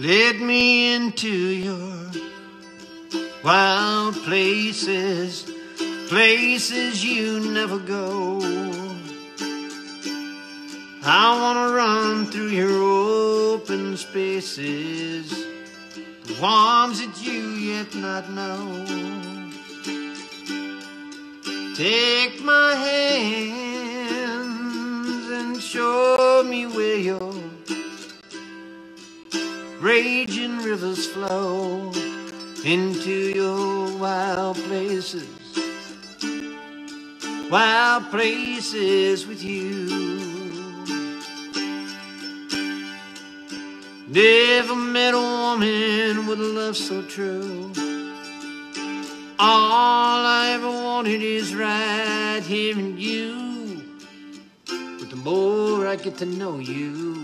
Let me into your wild places, places you never go. I wanna run through your open spaces, the ones that you yet not know. Take my hands and show me where your raging rivers flow into your wild places, wild places with you. Never met a woman with a love so true. All I ever wanted is right here in you. But the more I get to know you,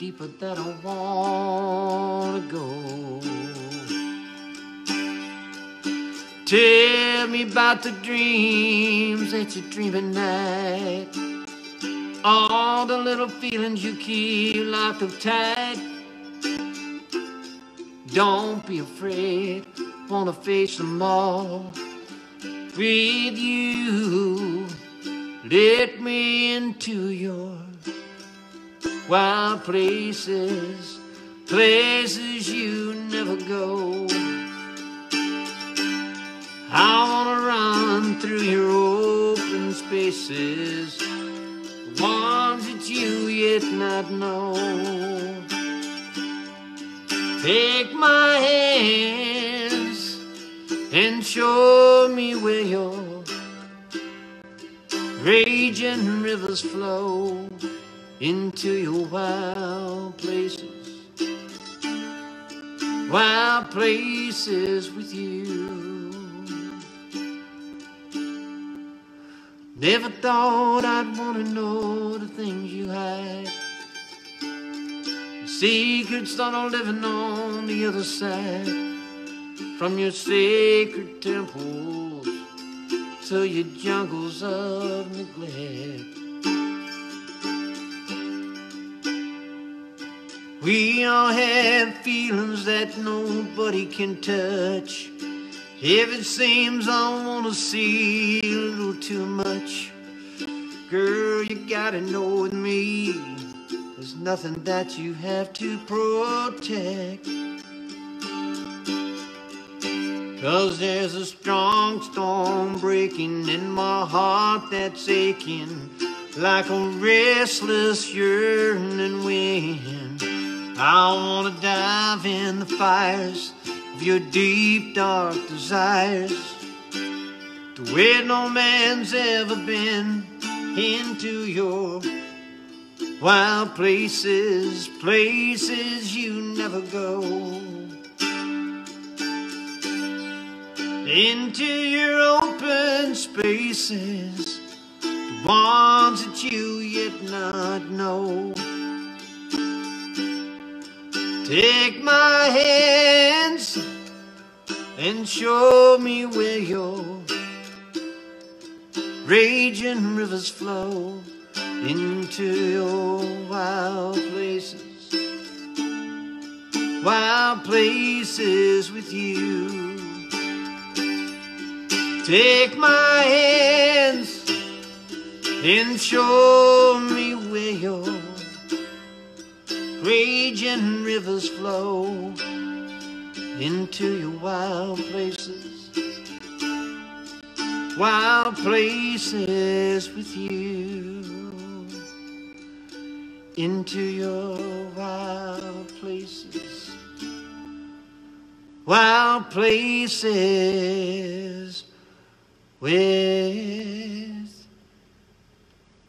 deeper that I wanna go. Tell me about the dreams that you dream at night. All the little feelings you keep locked up tight. Don't be afraid, wanna face them all with you. Let me into your wild places, places you never go. I wanna run through your open spaces, ones that you yet not know. Take my hands and show me where your raging rivers flow into your wild places, wild places with you. Never thought I'd want to know the things you hide. Secrets that are living on the other side. From your sacred temples to your jungles of neglect. We all have feelings that nobody can touch. If it seems I wanna see a little too much, girl, you gotta know with me, there's nothing that you have to protect. Cause there's a strong storm breaking in my heart that's aching like a restless yearning wind. I wanna dive in the fires of your deep dark desires to where no man's ever been into your wild places, places you never go. Into your open spaces, the ones that you yet not know. Take my hands and show me where your raging rivers flow into your wild places, wild places with you. Take my hands and show me where your raging rivers flow into your wild places, wild places with you, into your wild places, wild places with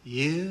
you.